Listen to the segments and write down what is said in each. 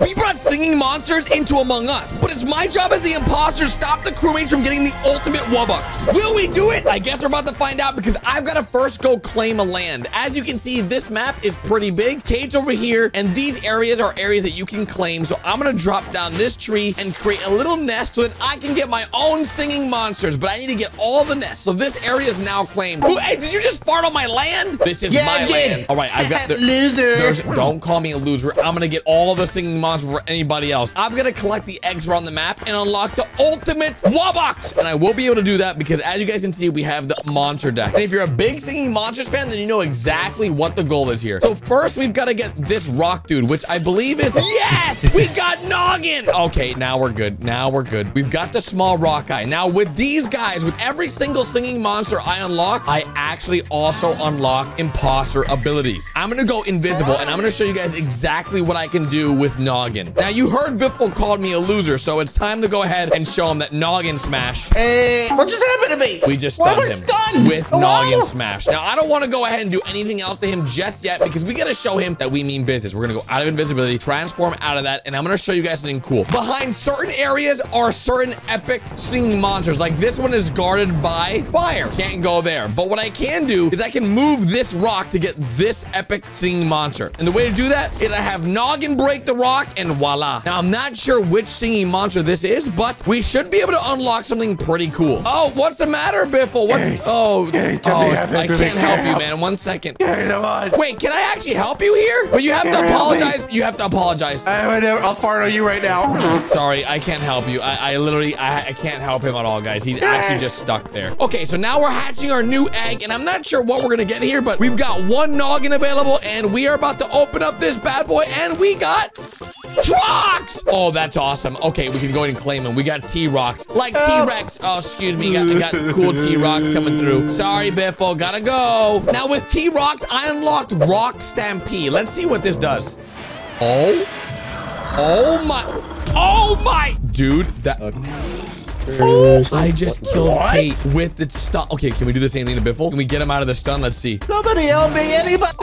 We brought singing monsters into Among Us, but it's my job as the imposter to stop the crewmates from getting the ultimate Wubbox. Will we do it? I guess we're about to find out because I've got to first go claim a land. As you can see, this map is pretty big. Kate's over here, and these areas are areas that you can claim. So I'm going to drop down this tree and create a little nest so that I can get my own singing monsters, but I need to get all the nests. So this area is now claimed. Ooh, hey, did you just fart on my land? This is Yeah, my land. All right, I've got the... Loser. Don't call me a loser. I'm gonna get all the singing monsters for anybody else. I'm gonna collect the eggs around the map and unlock the ultimate Wubbox. And I will be able to do that because as you guys can see, we have the monster deck. And if you're a big singing monsters fan, then you know exactly what the goal is here. So first, we've got to get this rock dude, which I believe is yes. We got Noggin. Okay, now we're good. Now we're good. We've got the small rock guy. Now with these guys, with every single singing monster I unlock, I actually also unlock imposter abilities. I'm gonna go invisible and I'm gonna show you guys exactly what I can do with Noggin. Now you heard Biffle called me a loser, so it's time to go ahead and show him that Noggin Smash Hey, what just happened to me? we just stunned him stunned? with Hello? noggin smash. Now, I don't want to go ahead and do anything else to him just yet because we got to show him that we mean business. We're going to go out of invisibility, transform out of that, and I'm going to show you guys something cool. Behind certain areas are certain epic singing monsters. Like this one is guarded by fire. Can't go there. But what I can do is I can move this rock to get this epic singing monster. And the way to do that is I have noggin break the rock and voila. Now, I'm not sure which singing monster this is, but we should be able to unlock something pretty cool. Oh, what's the matter, Biffle? What? Hey. Oh, Hey, oh, I can't help you, help. man. One second. Hey, come on. Wait, can I actually help you here? But you have to apologize. You have to apologize. I would never, I'll fart on you right now. Sorry, I can't help you. I, I literally, I, I can't help him at all, guys. He's actually just stuck there. Okay, so now we're hatching our new egg, and I'm not sure what we're gonna get here, but we've got one noggin available, and we are about to open up this bad boy, and we got T-Rox! Oh, that's awesome. Okay, we can go ahead and claim him. We got T-Rox. Like T-Rex. Oh, excuse me. Got, got cool T-Rox coming through. Sorry, Biffle. Gotta go. Now, with T-Rox, I unlocked Rock Stampede. Let's see what this does. Oh. Oh, my. Oh, my. Dude, that... Oh, I just killed What? Kate with the stun. Okay, can we do the same thing to Biffle? Can we get him out of the stun? Let's see. Somebody help me, anybody.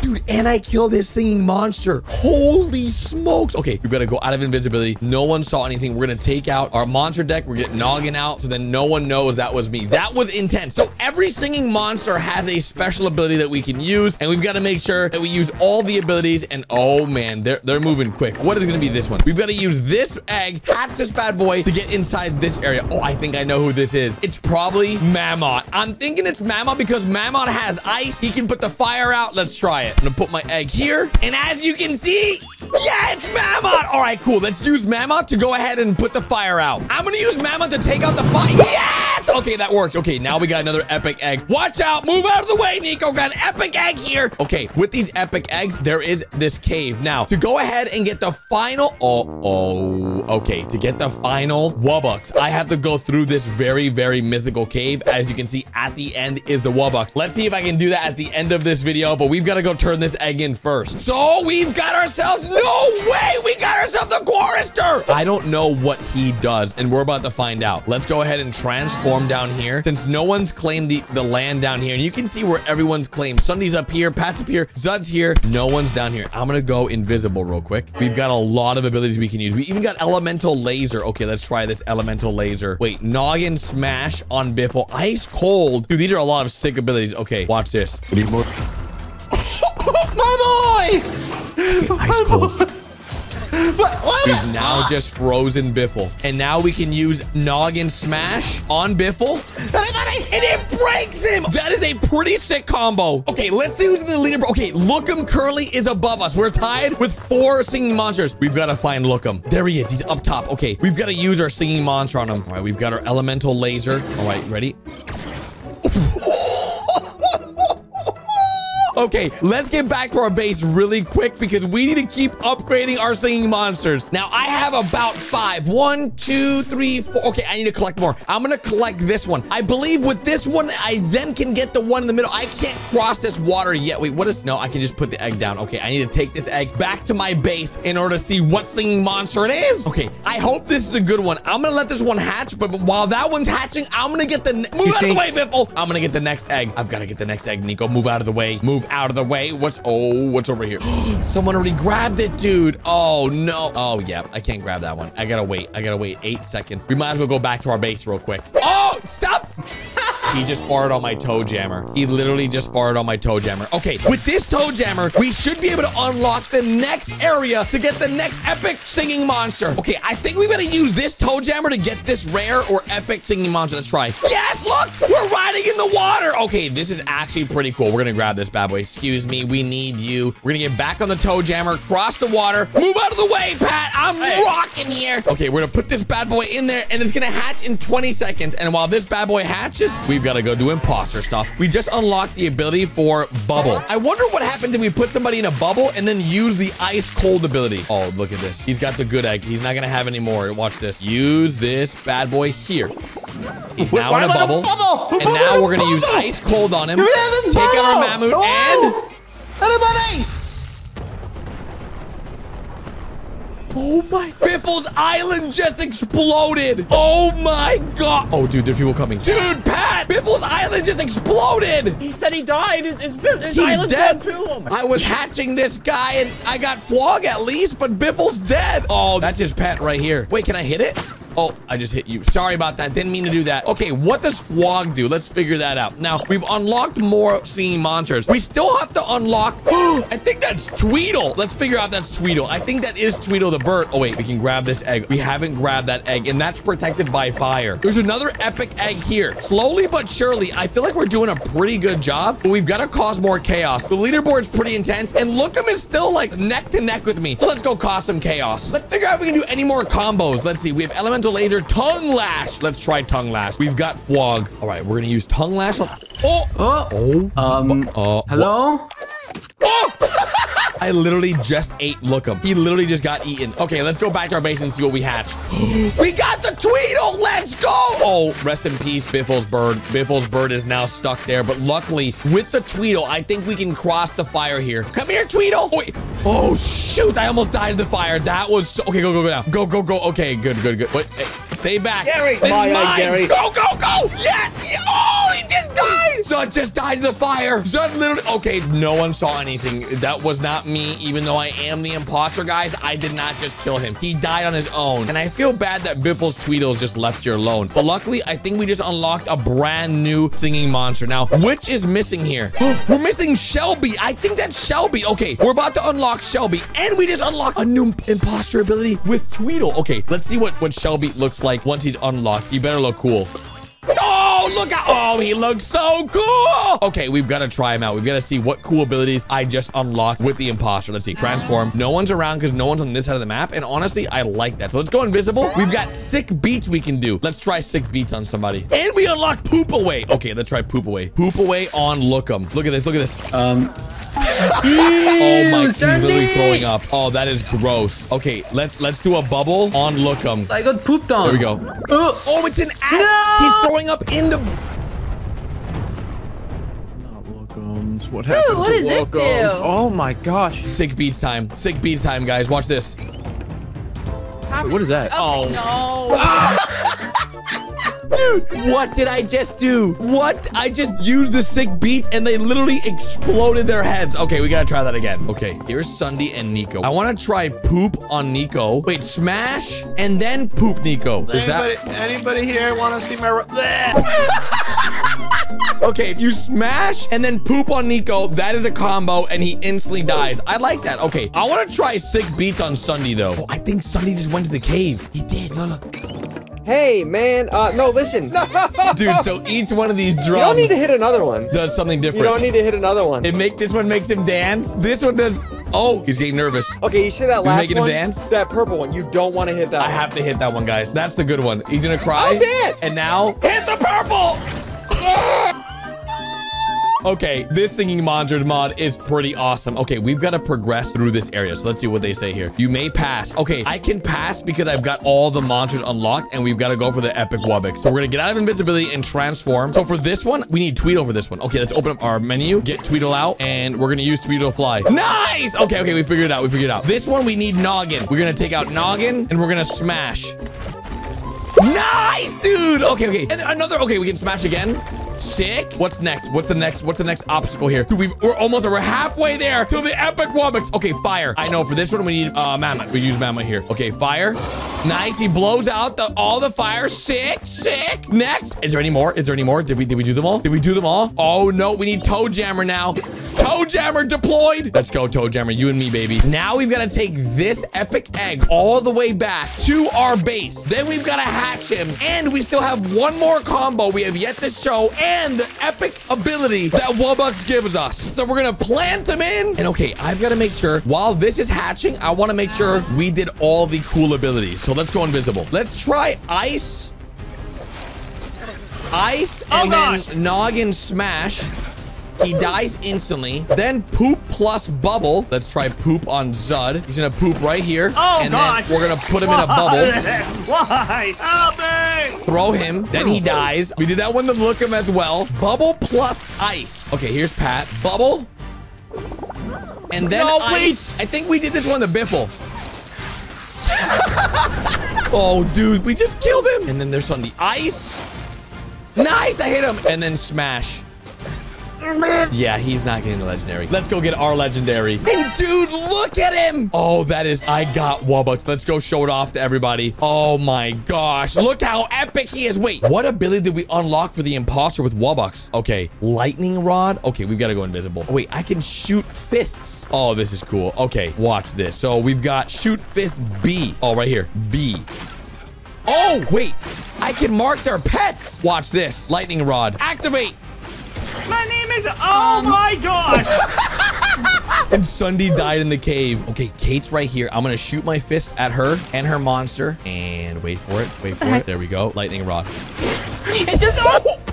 Dude, and I killed his singing monster. Holy smokes. Okay, we've got to go out of invisibility. No one saw anything. We're going to take out our monster deck. We're getting Noggin out so then no one knows that was me. That was intense. So every singing monster has a special ability that we can use, and we've got to make sure that we use all the abilities. And oh man, they're, they're moving quick. What is going to be this one? We've got to use this egg, hatch this bad boy to get inside this area. Oh, I think I know who this is. It's probably Mammoth. I'm thinking it's Mammoth because Mammoth has ice. He can put the fire out. Let's try it. I'm gonna put my egg here. And as you can see, yeah, it's Mammoth. All right, cool. Let's use Mammoth to go ahead and put the fire out. I'm gonna use Mammoth to take out the fire. Yes! Okay, that works. Okay, now we got another epic egg. Watch out. Move out of the way, Nico. Got an epic egg here. Okay, with these epic eggs, there is this cave. Now, to go ahead and get the final... Oh, oh, okay. To get the final Wubbox, I have to go through this very, very mythical cave. As you can see, at the end is the Wubbox. Let's see if I can do that at the end of this video, but we've got to go turn this egg in first. So we've got ourselves... No way! We got ourselves the Chorister! I don't know what he does, and we're about to find out. Let's go ahead and transform down here. Since no one's claimed the, the land down here, and you can see where everyone's claimed. Sunny's up here, Pat's up here, Zud's here. No one's down here. I'm gonna go invisible real quick. We've got a lot of abilities we can use. We even got elemental laser. Okay, let's try this elemental laser. Wait, noggin smash on Biffle. Ice cold. Dude, these are a lot of sick abilities. Okay, watch this. My boy. Ice cold. We've now just frozen Biffle. And now we can use Noggin Smash on Biffle. And it breaks him. That is a pretty sick combo. Okay, let's see who's in the leaderboard. Okay, Lookum currently is above us. We're tied with four singing monsters. We've got to find Lookum. There he is. He's up top. Okay, we've got to use our singing monster on him. All right, we've got our elemental laser. All right, ready? Okay, let's get back to our base really quick because we need to keep upgrading our singing monsters. Now, I have about five. One, two, three, four. Okay, I need to collect more. I'm going to collect this one. I believe with this one, I then can get the one in the middle. I can't cross this water yet. Wait, what is... No, I can just put the egg down. Okay, I need to take this egg back to my base in order to see what singing monster it is. Okay, I hope this is a good one. I'm going to let this one hatch, but while that one's hatching, I'm going to get the... Move out of the way, Biffle. I'm going to get the next egg. I've got to get the next egg, Nico. Move out of the way. Move move out of the way. What's, oh, what's over here? Someone already grabbed it, dude. Oh, no. Oh, yeah, I can't grab that one. I gotta wait. I gotta wait eight seconds. We might as well go back to our base real quick. Oh, stop. He just farted on my toe jammer. He literally just farted on my toe jammer. Okay, with this toe jammer, we should be able to unlock the next area to get the next epic singing monster. Okay, I think we gotta use this toe jammer to get this rare or epic singing monster. Let's try. Yes, look, we're riding in the water. Okay, this is actually pretty cool. We're gonna grab this bad boy. Excuse me, we need you. We're gonna get back on the toe jammer, cross the water, move out of the way, Pat. I'm rocking here. Okay, we're gonna put this bad boy in there and it's gonna hatch in 20 seconds. And while this bad boy hatches, we've gotta go do imposter stuff. We just unlocked the ability for bubble. I wonder what happens if we put somebody in a bubble and then use the ice cold ability. Oh, look at this. He's got the good egg. He's not gonna have any more. Watch this. Use this bad boy here. He's now in a Why in a bubble. bubble? And now we're gonna use ice cold on him. Give me this Take out our bubble. Mammott and... Oh! Anybody? Oh my! Biffle's island just exploded! Oh my god! Oh, dude, there's people coming. Dude, Pat! Biffle's island just exploded! He said he died. His, his, his island's dead. gone too. Oh I was hatching this guy and I got Fwog at least, but Biffle's dead. Oh, that's his pet right here. Wait, can I hit it? Oh, I just hit you. Sorry about that. Didn't mean to do that. Okay, what does Fwog do? Let's figure that out. Now, we've unlocked more singing monsters. We still have to unlock... I think that's Tweedle. Let's figure out that's Tweedle. I think that is Tweedle the bird. Oh, wait. We can grab this egg. We haven't grabbed that egg, and that's protected by fire. There's another epic egg here. Slowly but surely, I feel like we're doing a pretty good job, but we've got to cause more chaos. The leaderboard's pretty intense, and Lookum is still like neck to neck with me. So let's go cause some chaos. Let's figure out if we can do any more combos. Let's see. We have elemental laser, tongue lash. Let's try tongue lash. We've got Fwog. All right, we're gonna use tongue lash. Oh, Oh, oh, um, uh, hello? Oh! I literally just ate Lookum. He literally just got eaten. Okay, let's go back to our base and see what we hatch. we got the Tweedle! Let's go! Oh, rest in peace, Biffle's bird. Biffle's bird is now stuck there, but luckily, with the Tweedle, I think we can cross the fire here. Come here, Tweedle! Oh, wait. Oh, shoot, I almost died in the fire. That was... So okay, go, go, go now. Go, go, go. Okay, good, good, good. Wait, hey, stay back. Gary! This My is mine. Gary. Go, go, go! Yeah! yeah. Oh, he just died! Zud just died in the fire. Zud literally... Okay, no one saw anything. That was not me, even though I am the imposter, guys. I did not just kill him. He died on his own. And I feel bad that Biffle's Tweedles just left here alone. But luckily, I think we just unlocked a brand new singing monster. Now, which is missing here? we're missing Shellbeat. I think that's Shellbeat. Okay, we're about to unlock Shellbeat. And we just unlocked a new imposter ability with Tweedle. Okay, let's see what, what Shellbeat looks like once he's unlocked. He better look cool. Look out. Oh, he looks so cool. Okay, we've got to try him out. We've got to see what cool abilities I just unlocked with the imposter. Let's see. Transform. No one's around because no one's on this side of the map. And honestly, I like that. So let's go invisible. We've got sick beats we can do. Let's try sick beats on somebody. And we unlock poop away. Okay, let's try poop away. Poop away on Lookum. Look at this. Look at this. Um, Oh my, god, he's literally throwing up. Oh, that is gross. Okay, let's let's do a bubble on Lookum. I got pooped on. There we go. Oh, Oh, it's an act. No! He's throwing up in the Not Lookums. What happened what to does Lookums? Oh my gosh. Sick beats time. Sick beats time, guys. Watch this. What is that? Oh, ah! Dude, what did I just do? What? I just used the sick beats and they literally exploded their heads. Okay, we gotta try that again. Okay, here's Ssundee and Nico. I wanna try poop on Nico. Wait, smash and then poop Nico. Is Anybody, that anybody here want to see my? okay? If you smash and then poop on Nico, that is a combo and he instantly dies. I like that. Okay, I wanna try sick beats on Ssundee though. Oh, I think Ssundee just went to the cave. He did. Look, look. Hey, man. Uh, no, listen. You Dude, so each one of these drums don't need to hit another one. does something different. You don't need to hit another one. It make this one makes him dance. This one does. Oh, he's getting nervous. Okay, you see that last one. making him dance? That purple one. You don't want to hit that I one. have to hit that one, guys. That's the good one. He's gonna cry. I'll dance. And now hit the purple. Okay, this singing monsters mod is pretty awesome. Okay, we've got to progress through this area. So let's see what they say here. You may pass. Okay, I can pass because I've got all the monsters unlocked and we've got to go for the epic Wubbox. So we're going to get out of invisibility and transform. So for this one, we need Tweedle for this one. Okay, let's open up our menu, get Tweedle out, and we're going to use Tweedle fly. Nice! Okay, okay, we figured it out. We figured it out. This one, we need Noggin. We're going to take out Noggin and we're going to smash. Nice, dude. Okay, okay. And another. Okay, we can smash again. Sick. What's next? What's the next? What's the next obstacle here? Dude, we've, we're almost, we're halfway there to the epic Wubbox. Okay, fire. I know for this one, we need uh, Mammoth. We use Mammoth here. Okay, fire. Nice. He blows out the all the fire. Sick, sick. Next. Is there any more? Is there any more? Did we did we do them all? Did we do them all? Oh no, we need Toe Jammer now. Toe Jammer deployed. Let's go, Toe Jammer. You and me, baby. Now we've got to take this epic egg all the way back to our base. Then we've got to hatch him. And we still have one more combo we have yet to show and the epic ability that Wubbox gives us. So we're going to plant him in. And okay, I've got to make sure while this is hatching, I want to make sure we did all the cool abilities. So let's go invisible. Let's try ice. Ice Oh, and gosh. then noggin smash. He dies instantly. Then poop plus bubble. Let's try poop on Zud. He's gonna poop right here. Oh, and gosh. then we're gonna put him in a bubble. Why? Help me! Throw him. Then he dies. We did that one to Lookum as well. Bubble plus ice. Okay, here's Pat. Bubble. And then No, ice. please. I think we did this one to Biffle. oh, dude, we just killed him. And then there's on the ice. Nice, I hit him. And then smash. Yeah, he's not getting the legendary. Let's go get our legendary. And dude, look at him. Oh, that is, I got Wubbox. Let's go show it off to everybody. Oh my gosh. Look how epic he is. Wait, what ability did we unlock for the imposter with Wubbox? Okay, lightning rod. Okay, we've got to go invisible. Oh, wait, I can shoot fists. Oh, this is cool. Okay, watch this. So we've got shoot fist B. Oh, right here, B. Oh, wait, I can mark their pets. Watch this, lightning rod. Activate. My Oh um, my gosh! And Ssundee died in the cave. Okay, Kate's right here. I'm gonna shoot my fist at her and her monster. And wait for it. Wait for it. There we go. Lightning rod. It just.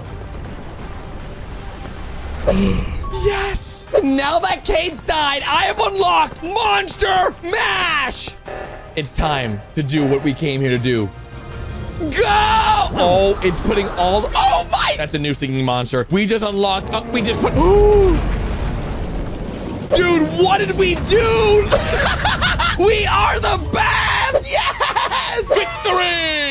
Oh. Yes! Now that Kate's died, I have unlocked Monster Mash! It's time to do what we came here to do. Go! Oh, it's putting all... Oh, my... That's a new singing monster. We just unlocked... Oh, we just put... Ooh. Dude, what did we do? we are the best! Yes! Victory!